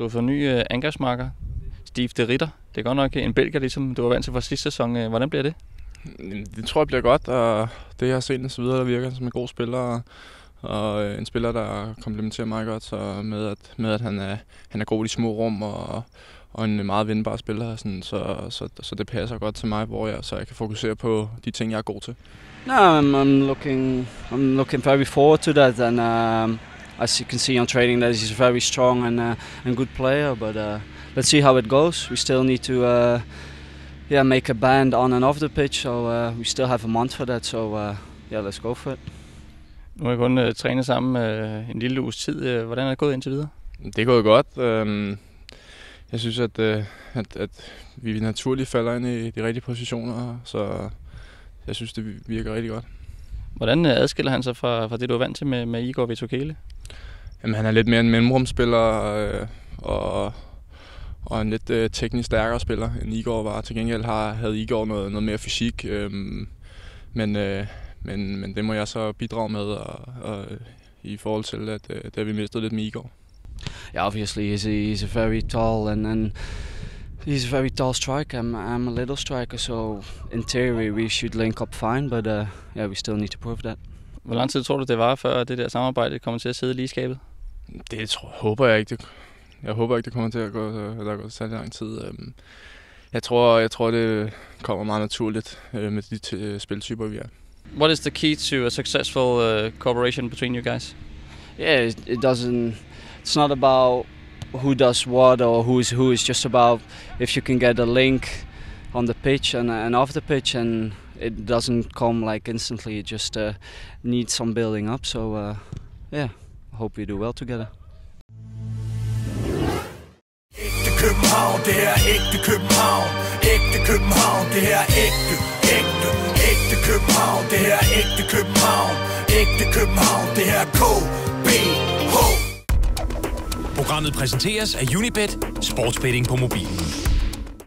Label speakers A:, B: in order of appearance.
A: Du har fået ny øh, angrebsmarker, Steve de Ritter. Det er godt nok en belgier, ligesom du var vant til fra sidste sæson. Øh, hvordan bliver det?
B: Det tror jeg bliver godt, og det jeg har set indtil videre, der virker som en god spiller, og øh, en spiller, der komplementerer mig godt, så med at, med at han, er, han er god i små rum, og, og en meget vindbar spiller, sådan, så, så, så det passer godt til mig, hvor jeg, så jeg kan fokusere på de ting, jeg er god til.
C: No, I'm, I'm looking I'm looking very forward to that, and um, as you can see on training, that he's a very strong and uh, and good player. But uh, let's see how it goes. We still need to uh, yeah make a band on and off the pitch, so uh, we still have a month for that. So uh, yeah, let's go for it.
A: Nu har I kun uh, trænet sammen uh, en lille uges tid. Hvordan er det gået indtil videre?
B: Det er gået godt. Um, jeg synes, at, uh, at, at vi naturligt falder ind i de rigtige positioner, så jeg synes, det virker rigtig godt.
A: Hvordan adskiller han sig fra, fra det, du er vant til med, med Igor Vitokele?
B: Jamen, han er lidt mere en mellemrumspiller øh, og, og en lidt øh, teknisk stærkere spiller, end Igor var. Til gengæld har, havde Igor noget, noget mere fysik, øh, men, øh, men, men det må jeg så bidrage med og, og, i forhold til, at øh, det har vi mistet lidt med Igor.
C: Yeah, obviously he's a, he's a very tall and, and he's a very tall striker. I'm, I'm a little striker, so in theory we should link up fine, but uh, yeah, we still need to prove that.
A: Hvor lang tid tror du, det var, før det der samarbejde kommer til at sidde lige i skabet?
B: Det tror, håber jeg ikke. Det, jeg håber ikke, det kommer til at gå, der går så lang tid. Jeg tror, jeg tror, det kommer meget naturligt øh, med de spiltyper, vi er.
A: What is the key to a successful uh, cooperation between you guys?
C: Yeah, it, it doesn't. It's not about who does what or who is who. It's just about if you can get a link on the pitch and, and off the pitch, and it doesn't come like instantly. It just uh, needs some building up. So uh, yeah, hope we do well together.
D: Ægte København, det er ægte København. Ægte København, det er ægte, ægte, ægte København Det er ægte København. Ægte København, det er KBH
E: Programmet præsenteres af Unibet, sportsbetting på mobilen.